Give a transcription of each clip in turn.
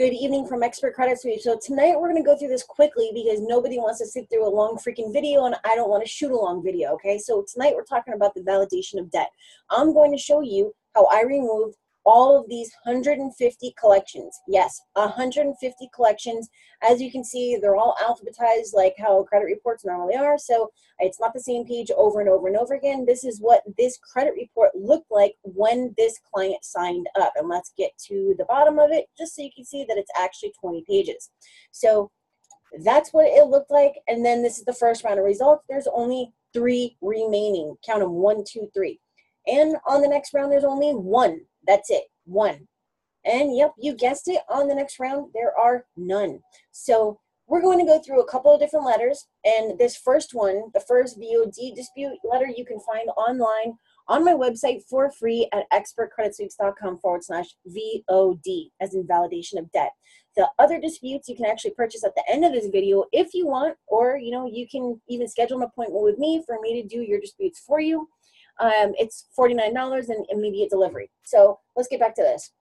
Good evening from Expert Credit Sweeps. So tonight we're going to go through this quickly because nobody wants to sit through a long freaking video and I don't want to shoot a long video, okay? So tonight we're talking about the validation of debt. I'm going to show you how I removed all of these 150 collections. Yes, 150 collections. As you can see, they're all alphabetized like how credit reports normally are. So it's not the same page over and over and over again. This is what this credit report looked like when this client signed up. And let's get to the bottom of it just so you can see that it's actually 20 pages. So that's what it looked like. And then this is the first round of results. There's only three remaining. Count them one, two, three. And on the next round, there's only one that's it, one. And yep, you guessed it, on the next round, there are none. So we're going to go through a couple of different letters. And this first one, the first VOD dispute letter, you can find online on my website for free at expertcreditsweeps.com forward slash VOD, as in validation of debt. The other disputes you can actually purchase at the end of this video if you want, or you know, you can even schedule an appointment with me for me to do your disputes for you. Um, it's $49 and immediate delivery. So let's get back to this.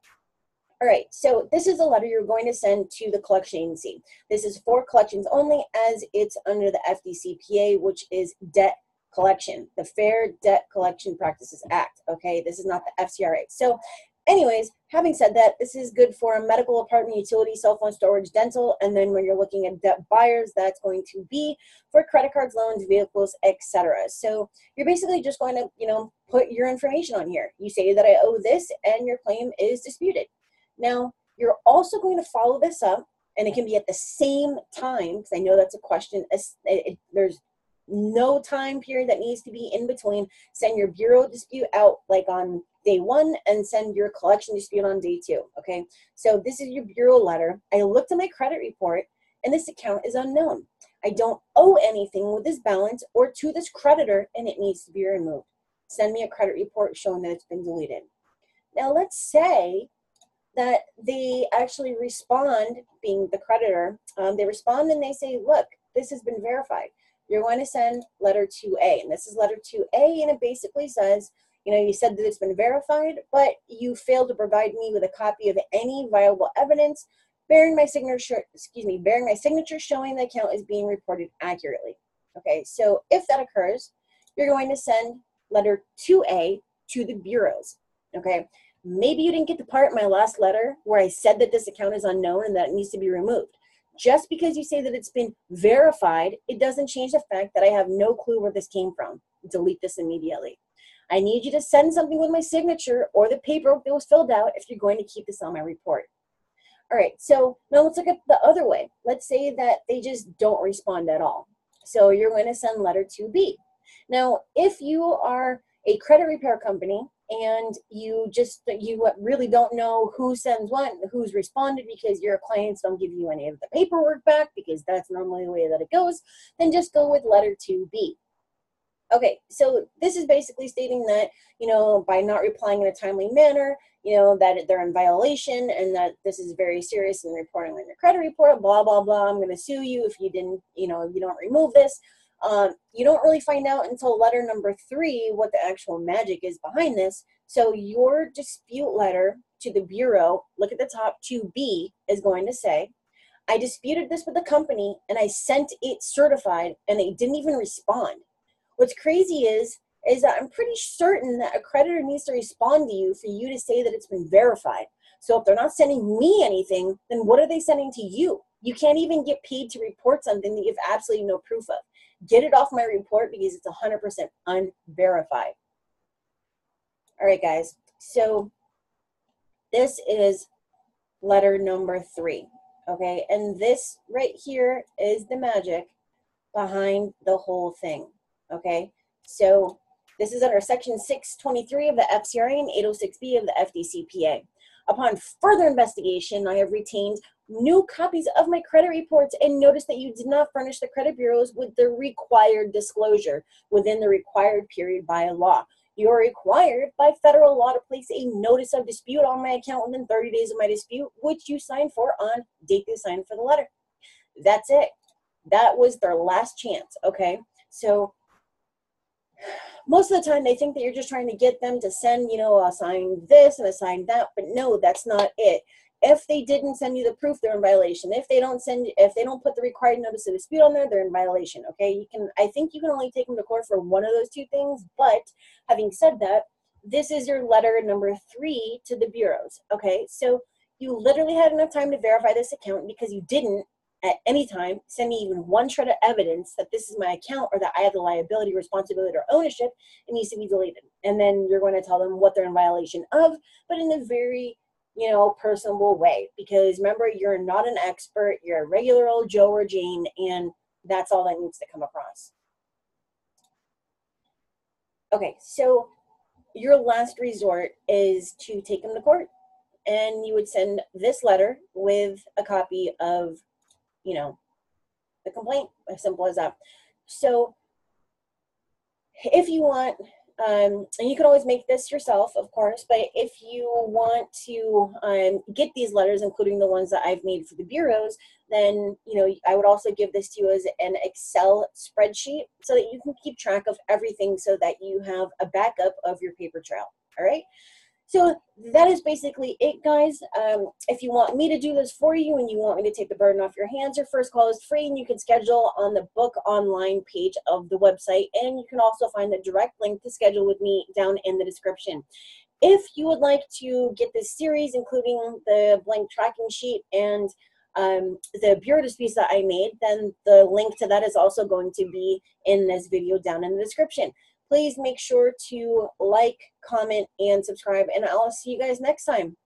All right, so this is a letter you're going to send to the collection agency. This is for collections only as it's under the FDCPA, which is debt collection, the Fair Debt Collection Practices Act. Okay, this is not the FCRA. So Anyways, having said that, this is good for a medical, apartment, utility, cell phone storage, dental, and then when you're looking at debt buyers, that's going to be for credit cards, loans, vehicles, etc. So you're basically just going to, you know, put your information on here. You say that I owe this, and your claim is disputed. Now, you're also going to follow this up, and it can be at the same time because I know that's a question. There's no time period that needs to be in between. Send your bureau dispute out like on day one and send your collection dispute on day two. Okay, so this is your bureau letter. I looked at my credit report and this account is unknown. I don't owe anything with this balance or to this creditor and it needs to be removed. Send me a credit report showing that it's been deleted. Now, let's say that they actually respond, being the creditor, um, they respond and they say, Look, this has been verified. You're going to send letter 2A. And this is letter 2A, and it basically says, you know, you said that it's been verified, but you failed to provide me with a copy of any viable evidence bearing my signature, excuse me, bearing my signature showing the account is being reported accurately. Okay, so if that occurs, you're going to send letter 2A to the bureaus. Okay, maybe you didn't get the part in my last letter where I said that this account is unknown and that it needs to be removed. Just because you say that it's been verified, it doesn't change the fact that I have no clue where this came from. Delete this immediately. I need you to send something with my signature or the paper that was filled out if you're going to keep this on my report. All right, so now let's look at the other way. Let's say that they just don't respond at all. So you're going to send letter 2B. Now, if you are a credit repair company and you just you really don't know who sends what who's responded because your clients don't give you any of the paperwork back because that's normally the way that it goes then just go with letter 2b Okay, so this is basically stating that, you know, by not replying in a timely manner, you know, that they're in violation and that this is very serious and reporting on your credit report, blah, blah, blah. I'm going to sue you if you didn't, you know, you don't remove this. Um, you don't really find out until letter number three what the actual magic is behind this. So your dispute letter to the Bureau, look at the top, 2B, is going to say, I disputed this with the company and I sent it certified and they didn't even respond. What's crazy is is that I'm pretty certain that a creditor needs to respond to you for you to say that it's been verified. So if they're not sending me anything, then what are they sending to you? You can't even get paid to report something that you have absolutely no proof of. Get it off my report because it's 100% unverified. All right, guys. So this is letter number three. Okay, and this right here is the magic behind the whole thing. Okay, so this is under Section 623 of the FCRA and 806B of the FDCPA. Upon further investigation, I have retained new copies of my credit reports and noticed that you did not furnish the credit bureaus with the required disclosure within the required period by law. You are required by federal law to place a notice of dispute on my account within 30 days of my dispute, which you signed for on date you signed for the letter. That's it. That was their last chance, okay? So most of the time they think that you're just trying to get them to send, you know, assign this and assign that, but no, that's not it. If they didn't send you the proof, they're in violation. If they don't send, if they don't put the required notice of dispute on there, they're in violation. Okay, you can. I think you can only take them to court for one of those two things. But having said that, this is your letter number three to the bureaus. Okay, so you literally had enough time to verify this account because you didn't at any time send me even one shred of evidence that this is my account or that I have the liability, responsibility, or ownership, it needs to be deleted. And then you're going to tell them what they're in violation of, but in a very you know, personable way. Because remember, you're not an expert, you're a regular old Joe or Jane, and that's all that needs to come across. Okay, so your last resort is to take them to court. And you would send this letter with a copy of you know, the complaint, as simple as that. So if you want, um, and you can always make this yourself, of course, but if you want to um, get these letters, including the ones that I've made for the bureaus, then, you know, I would also give this to you as an Excel spreadsheet so that you can keep track of everything so that you have a backup of your paper trail. All right. So that is basically it, guys. Um, if you want me to do this for you and you want me to take the burden off your hands, your first call is free and you can schedule on the book online page of the website. And you can also find the direct link to schedule with me down in the description. If you would like to get this series, including the blank tracking sheet and um, the Bureau disputes that I made, then the link to that is also going to be in this video down in the description please make sure to like, comment, and subscribe. And I'll see you guys next time.